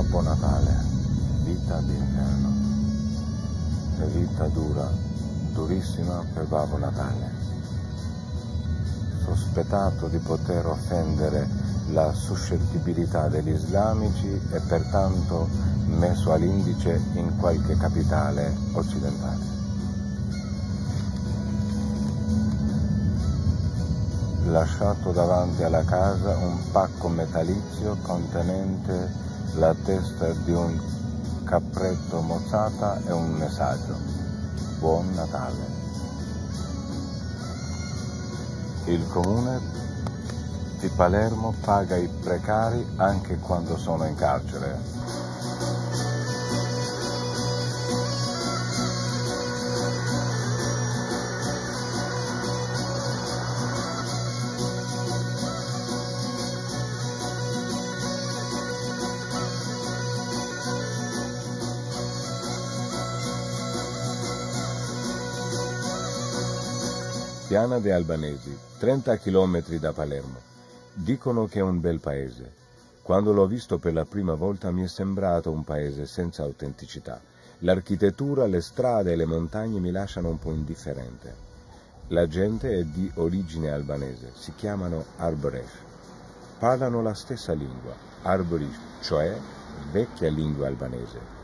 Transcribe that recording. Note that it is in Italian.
Babbo Natale, vita d'inferno. E vita dura, durissima per Babbo Natale. Sospettato di poter offendere la suscettibilità degli islamici e pertanto messo all'indice in qualche capitale occidentale. lasciato davanti alla casa un pacco metallizio contenente la testa di un capretto mozzata e un messaggio. Buon Natale. Il comune di Palermo paga i precari anche quando sono in carcere. Piana de Albanesi, 30 km da Palermo. Dicono che è un bel paese. Quando l'ho visto per la prima volta mi è sembrato un paese senza autenticità. L'architettura, le strade e le montagne mi lasciano un po' indifferente. La gente è di origine albanese, si chiamano Arboresh. Parlano la stessa lingua, Arborish, cioè vecchia lingua albanese